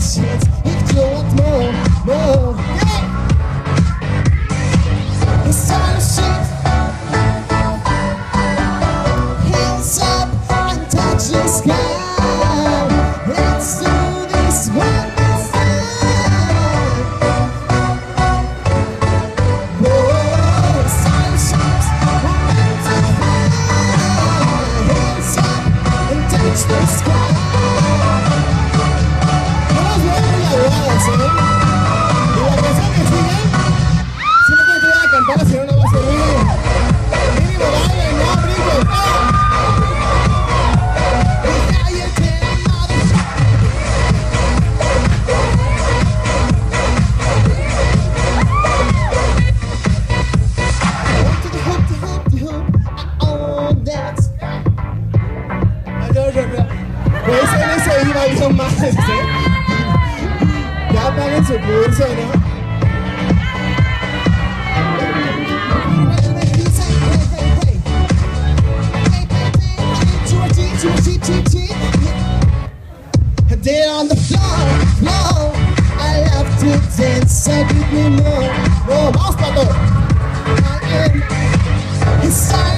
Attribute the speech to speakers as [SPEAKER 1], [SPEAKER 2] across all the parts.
[SPEAKER 1] shit. You've killed my, पैसे में सही भाई सब मारे थे क्या मांगे सुकून से ना Dead on the floor, floor. I love to dance, I give me more. Whoa, mouse battle. I am inside.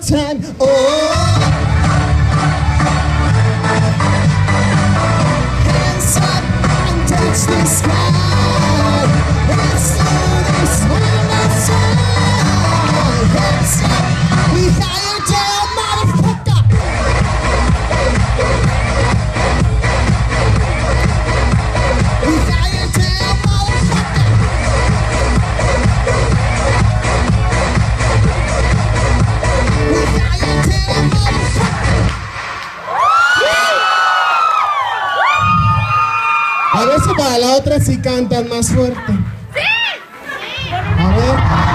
[SPEAKER 1] time. Oh. A ver si para la otra sí cantan más fuerte. ¡Sí! A ver.